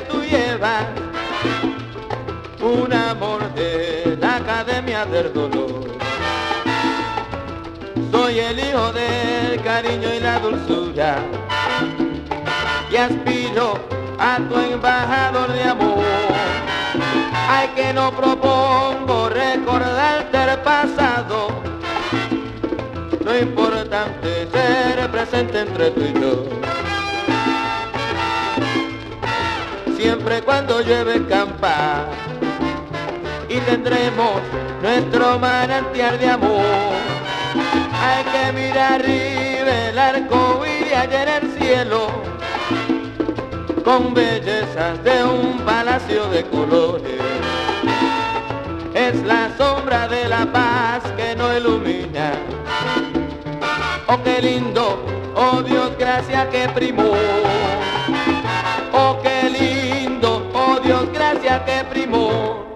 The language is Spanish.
tú llevas un amor de la academia del dolor. Soy el hijo del cariño y la dulzura y aspiro a tu embajador de amor. Ay que no propongo recordarte el pasado, lo importante es ser presente entre tú y yo. Siempre cuando llueve campa y tendremos nuestro manantial de amor. Hay que mirar arriba el arco y en el cielo con bellezas de un palacio de colores. Es la sombra de la paz que no ilumina. Oh, qué lindo, oh Dios, gracias que primó. mulher que é primor.